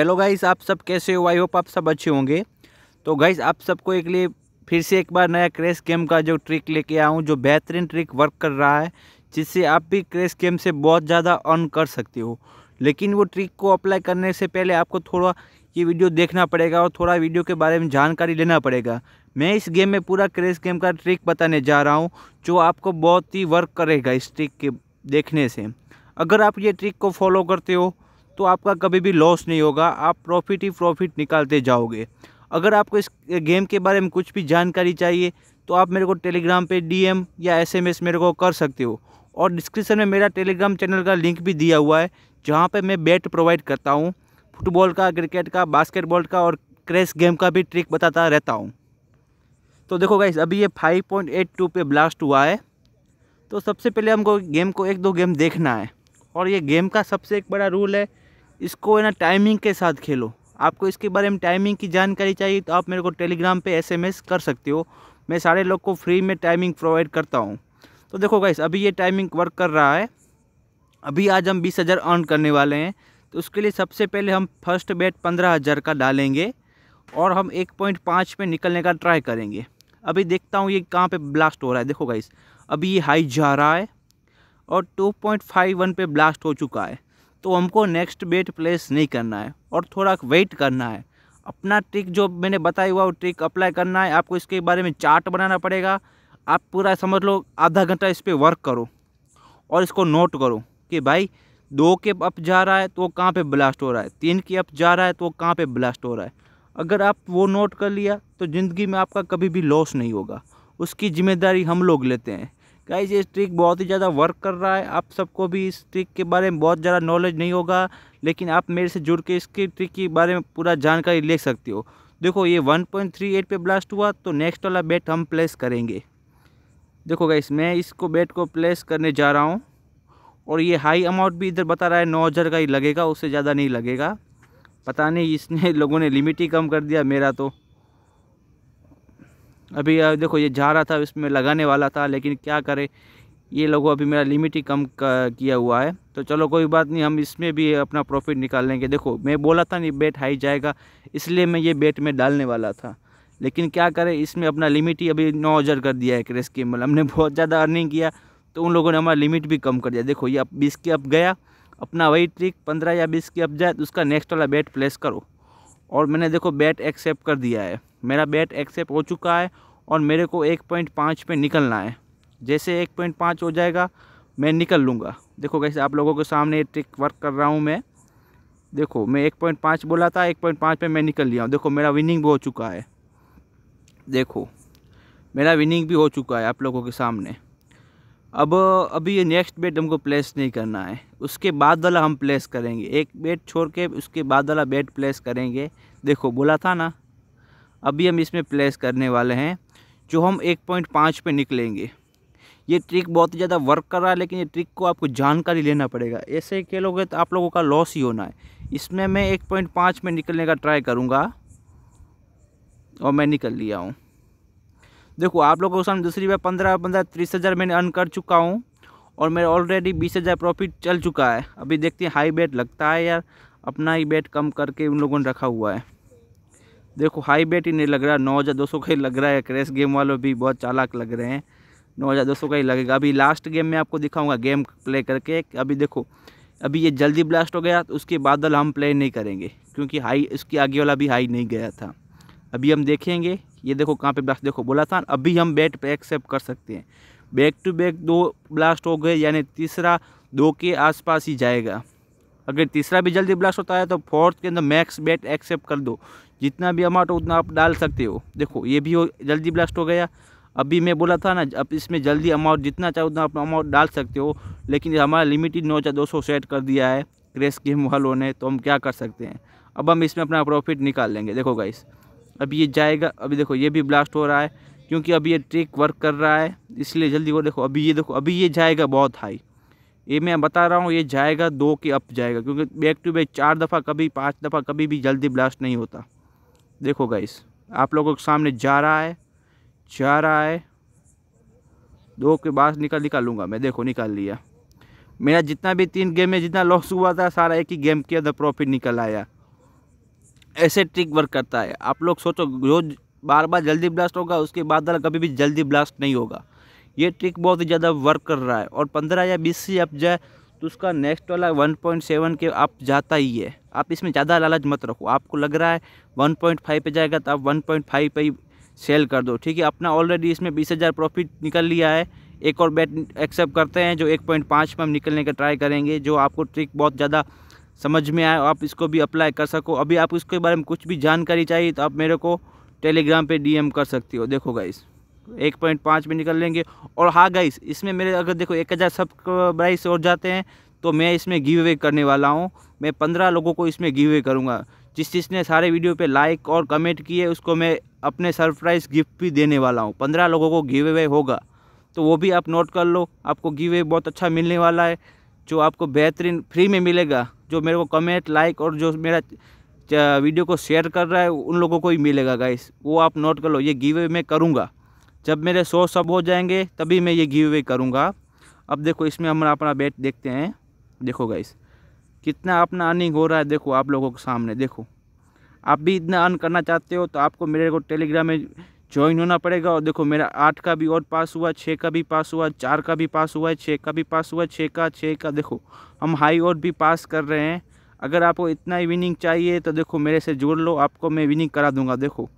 Hello guys, आप सब कैसे हो? आई होप आप सब अच्छे होंगे। तो गाइस, आप सबको एक लिए फिर से एक बार नया क्रेश गेम का जो ट्रिक लेके आया हूँ, जो बेहतरीन ट्रिक वर्क कर रहा है, जिससे आप भी क्रेश गेम से बहुत ज़्यादा अर्न कर सकते हो। लेकिन वो ट्रिक को अप्लाई करने से पहले आपको थोड़ा ये वीडियो देखना पड़ेगा और थोड़ा वीडियो के बारे में जानकारी लेना पड़ेगा। मैं इस गेम में पूरा क्रेश गेम का ट्रिक बताने जा रहा हूँ, जो आपको बहुत ही वर्क करेगा इस ट्रिक के देखने से। अगर आप ये ट्रिक को फॉलो करते हो तो आपका कभी भी लॉस नहीं होगा, आप प्रॉफिट ही प्रॉफिट निकालते जाओगे। अगर आपको इस गेम के बारे में कुछ भी जानकारी चाहिए तो आप मेरे को टेलीग्राम पे डीएम या एसएमएस मेरे को कर सकते हो। और डिस्क्रिप्शन में मेरा टेलीग्राम चैनल का लिंक भी दिया हुआ है, जहाँ पे मैं बैट प्रोवाइड करता हूँ। फुटबॉल का क्रिकेट का बास्केटबॉल का और क्रेश गेम का भी ट्रिक बताता रहता हूँ। तो देखो गाइस अभी ये 5.82 पे ब्लास्ट हुआ है। तो सबसे पहले हमको गेम को एक दो गेम देखना है। और ये गेम का सबसे एक बड़ा रूल है इसको है ना टाइमिंग के साथ खेलो। आपको इसके बारे में टाइमिंग की जानकारी चाहिए तो आप मेरे को टेलीग्राम पे एसएमएस कर सकते हो। मैं सारे लोग को फ्री में टाइमिंग प्रोवाइड करता हूँ। तो देखो गाइस अभी ये टाइमिंग वर्क कर रहा है। अभी आज हम बीस हज़ार अर्न करने वाले हैं। तो उसके लिए सबसे पहले हम फ़र्स्ट बेट पंद्रह हज़ार का डालेंगे और हम एक पॉइंट पाँच पे निकलने का ट्राई करेंगे। अभी देखता हूँ ये कहाँ पे ब्लास्ट हो रहा है। देखो गाइस अभी ये हाई जा रहा है और टू पॉइंट फाइव वन पे ब्लास्ट हो चुका है। तो हमको नेक्स्ट बेट प्लेस नहीं करना है और थोड़ा वेट करना है। अपना ट्रिक जो मैंने बताया हुआ, वो ट्रिक अप्लाई करना है। आपको इसके बारे में चार्ट बनाना पड़ेगा। आप पूरा समझ लो, आधा घंटा इस पर वर्क करो और इसको नोट करो कि भाई, दो के अप जा रहा है तो कहाँ पे ब्लास्ट हो रहा है? तीन के अप जा रहा है तो कहाँ पे ब्लास्ट हो रहा है? अगर आप वो नोट कर लिया तो ज़िंदगी में आपका कभी भी लॉस नहीं होगा। उसकी ज़िम्मेदारी हम लोग लेते हैं। गाइज़ ये ट्रिक बहुत ही ज़्यादा वर्क कर रहा है। आप सबको भी इस ट्रिक के बारे में बहुत ज़्यादा नॉलेज नहीं होगा, लेकिन आप मेरे से जुड़ के इसके ट्रिक के बारे में पूरा जानकारी ले सकते हो। देखो, ये 1.38 पे ब्लास्ट हुआ तो नेक्स्ट वाला बेट हम प्लेस करेंगे। देखो गाइस मैं इसको बेट को प्लेस करने जा रहा हूँ, और ये हाई अमाउंट भी इधर बता रहा है, नौ हज़ार का ही लगेगा, उससे ज़्यादा नहीं लगेगा। पता नहीं, इसने लोगों ने लिमिट ही कम कर दिया मेरा तो। अभी देखो ये जा रहा था, इसमें लगाने वाला था, लेकिन क्या करे, ये लोगों अभी मेरा लिमिट ही कम किया हुआ है। तो चलो कोई बात नहीं, हम इसमें भी अपना प्रॉफिट निकाल लेंगे। देखो, मैं बोला था नहीं बेट हाई जाएगा, इसलिए मैं ये बेट में डालने वाला था। लेकिन क्या करें, इसमें अपना लिमिट ही अभी नौ हज़ार कर दिया है क्रेश के। मतलब हमने बहुत ज़्यादा अर्निंग किया तो उन लोगों ने हमारा लिमिट भी कम कर दिया। देखो, ये अब बीस के अब गया, अपना वही ट्रिक पंद्रह या बीस के अब जाए तो उसका नेक्स्ट वाला बेट प्लेस करो। और मैंने देखो बैट एक्सेप्ट कर दिया है। मेरा बैट एक्सेप्ट हो चुका है और मेरे को एक पॉइंट पाँच पे निकलना है। जैसे एक पॉइंट पाँच हो जाएगा, मैं निकल लूँगा। देखो कैसे आप लोगों के सामने ये ट्रिक वर्क कर रहा हूँ मैं। देखो, मैं एक पॉइंट पाँच बोला था, एक पॉइंट पाँच पे मैं निकल लिया हूँ। देखो, मेरा विनिंग भी हो चुका है। देखो, मेरा विनिंग भी हो चुका है आप लोगों के सामने। अब, अभी ये नेक्स्ट बेट हमको प्लेस नहीं करना है। उसके बाद वाला हम प्लेस करेंगे। एक बेट छोड़ के उसके बाद वाला बेट प्लेस करेंगे। देखो, बोला था ना अभी हम इसमें प्लेस करने वाले हैं, जो हम एक पॉइंट पाँच पे निकलेंगे। ये ट्रिक बहुत ज़्यादा वर्क कर रहा है, लेकिन ये ट्रिक को आपको जानकारी लेना पड़ेगा। ऐसे ही खेलोगे तो आप लोगों का लॉस ही होना है। इसमें मैं एक पॉइंट पाँच में निकलने का ट्राई करूँगा, और मैं निकल लिया हूँ। देखो, आप लोगों के सामने दूसरी बार पंद्रह पंद्रह, तीस हज़ार मैंने अर्न कर चुका हूँ, और मेरा ऑलरेडी बीस हज़ार प्रॉफिट चल चुका है। अभी देखते हैं हाई बेट लगता है यार अपना ही बेट कम करके उन लोगों ने रखा हुआ है। देखो, हाई बेट ही नहीं लग रहा, नौ हज़ार दो सौ का ही लग रहा है। क्रेश गेम वालों भी बहुत चालाक लग रहे हैं। नौ हज़ार दो सौ का ही लगेगा। अभी लास्ट गेम में आपको दिखाऊँगा गेम प्ले करके। अभी देखो, अभी ये जल्दी ब्लास्ट हो गया तो उसके बादल हम प्ले नहीं करेंगे, क्योंकि हाई इसके आगे वाला भी हाई नहीं गया था। अभी हम देखेंगे, ये देखो कहाँ पे ब्लास्ट देखो, बोला था अभी हम बैट पे एक्सेप्ट कर सकते हैं। बैक टू बैक दो ब्लास्ट हो गए, यानी तीसरा दो के आसपास ही जाएगा। अगर तीसरा भी जल्दी ब्लास्ट होता है तो फोर्थ के अंदर मैक्स बेट एक्सेप्ट कर दो। जितना भी अमाउंट उतना आप डाल सकते हो। देखो, ये भी हो, जल्दी ब्लास्ट हो गया। अभी मैं बोला था ना, अब इसमें जल्दी अमाउंट जितना चाहे, उतना अपना अमाउंट डाल सकते हो। लेकिन हमारा लिमिटेड नौ हज़ार दो सेट कर दिया है क्रेश गेम वालों ने तो हम क्या कर सकते हैं? अब हम इसमें अपना प्रॉफिट निकाल लेंगे। देखो गाइस अभी ये जाएगा। अभी देखो, ये भी ब्लास्ट हो रहा है, क्योंकि अभी ये ट्रिक वर्क कर रहा है, इसलिए जल्दी वो देखो, अभी ये देखो, अभी ये जाएगा बहुत हाई ये मैं बता रहा हूँ, ये जाएगा दो के अप जाएगा, क्योंकि बैक टू बैक चार दफ़ा कभी, पाँच दफ़ा कभी भी जल्दी ब्लास्ट नहीं होता। देखो गाइस आप लोगों के सामने जा रहा है, जा रहा है। दो के बाद निकल निकालूँगा मैं, देखो निकाल लिया। मेरा जितना भी तीन गेम में जितना लॉस हुआ था, सारा एक ही गेम के अंदर प्रॉफिट निकल आया। ऐसे ट्रिक वर्क करता है। आप लोग सोचो, रोज बार बार जल्दी ब्लास्ट होगा, उसके बाद कभी भी जल्दी ब्लास्ट नहीं होगा। ये ट्रिक बहुत ही ज़्यादा वर्क कर रहा है। और पंद्रह या बीस से आप जाए तो उसका नेक्स्ट वाला वन पॉइंट सेवन के आप जाता ही है। आप इसमें ज़्यादा लालच मत रखो। आपको लग रहा है वन पॉइंट फाइव पे जाएगा तो आप वन पॉइंट फाइव पे ही सेल कर दो। ठीक है, अपना ऑलरेडी इसमें बीस हज़ार प्रॉफिट निकल लिया है। एक और बैट एक्सेप्ट करते हैं जो एक पॉइंट पाँच में हम निकलने का ट्राई करेंगे, जो आपको ट्रिक बहुत ज़्यादा समझ में आए। आप इसको भी अप्लाई कर सको। अभी आप इसके बारे में कुछ भी जानकारी चाहिए तो आप मेरे को टेलीग्राम पे डीएम कर सकती हो। देखो गाइस एक पॉइंट पाँच में निकल लेंगे। और हाँ गाइस इसमें मेरे अगर देखो एक हज़ार सब्सक्राइब्स और जाते हैं तो मैं इसमें गिव अवे करने वाला हूँ। मैं पंद्रह लोगों को इसमें गिव अवे करूँगा। जिस जिसने सारे वीडियो पे लाइक और कमेंट किए, उसको मैं अपने सरप्राइज़ गिफ्ट भी देने वाला हूँ। पंद्रह लोगों को गिव अवे होगा। तो वो भी आप नोट कर लो। आपको गिव अवे बहुत अच्छा मिलने वाला है, जो आपको बेहतरीन फ्री में मिलेगा। जो मेरे को कमेंट लाइक और जो मेरा वीडियो को शेयर कर रहा है, उन लोगों को ही मिलेगा गाइस वो आप नोट कर लो। ये गिव अवे मैं करूँगा। जब मेरे सौ सब हो जाएँगे, तभी मैं ये गिव अवे करूँगा। अब देखो, इसमें हम अपना बैट देखते हैं। देखो गाइस कितना अपना अर्निंग हो रहा है देखो आप लोगों के सामने, देखो। आप भी इतना अर्न करना चाहते हो तो आपको मेरे को टेलीग्राम में ज्वाइन होना पड़ेगा और देखो मेरा आठ का भी और पास हुआ छः का भी पास हुआ, चार का भी पास हुआ है छः का भी पास हुआ छः का छः का, देखो, हम हाई और भी पास कर रहे हैं। अगर आपको इतना ही विनिंग चाहिए तो देखो मेरे से जोड़ लो, आपको मैं विनिंग करा दूँगा, देखो।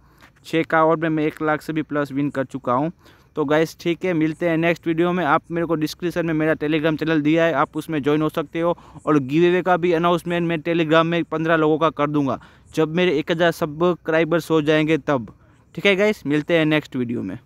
छः का और में, मैं एक लाख से भी प्लस विन कर चुका हूँ। तो गैस ठीक है, मिलते हैं नेक्स्ट वीडियो में। आप मेरे को डिस्क्रिप्शन में मेरा टेलीग्राम चैनल दिया है, आप उसमें ज्वाइन हो सकते हो। और गिव अवे का भी अनाउंसमेंट मैं टेलीग्राम में पंद्रह लोगों का कर दूँगा। जब मेरे एक हज़ार सब्सक्राइबर्स हो जाएँगे तब। ठीक है गाइस मिलते हैं नेक्स्ट वीडियो में।